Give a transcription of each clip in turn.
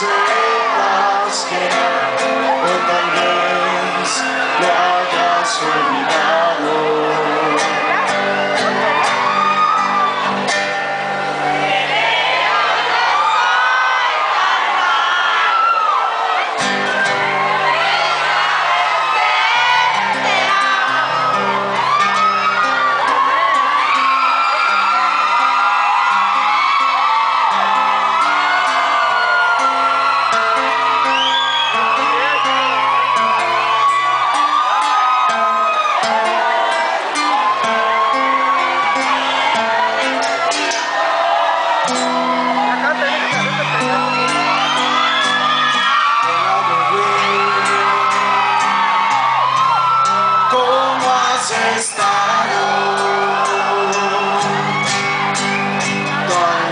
Sweet love's gift, with the. Tal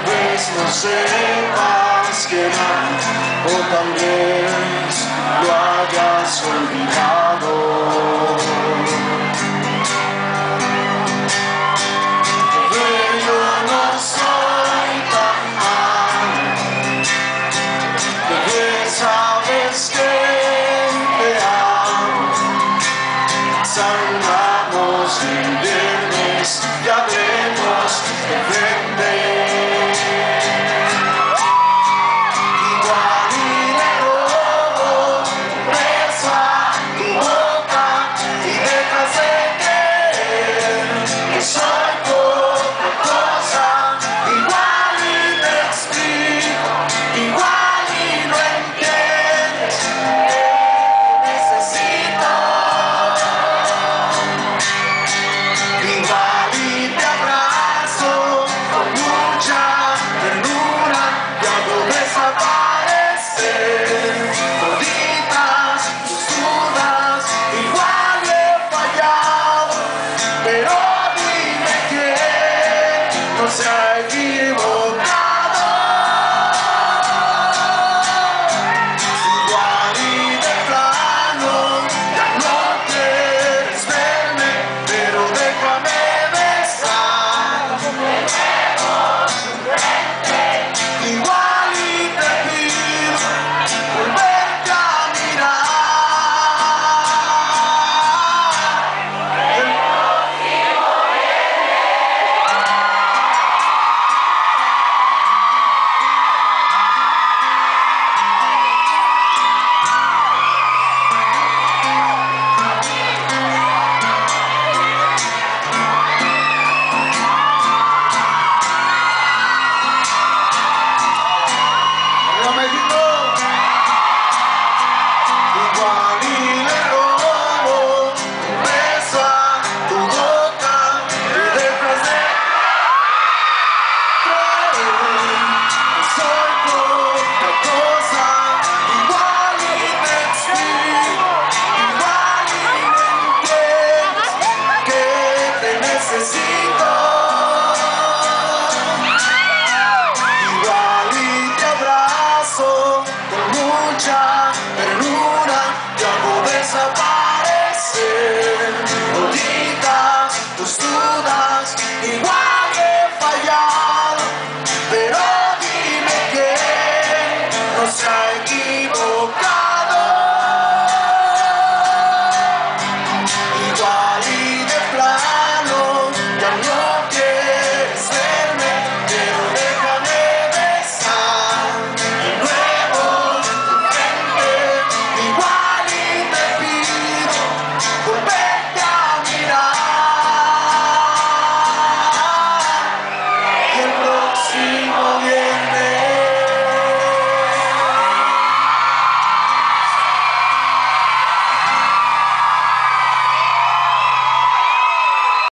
vez no sepas quemar o tal vez lo hayas olvidado. outside. King.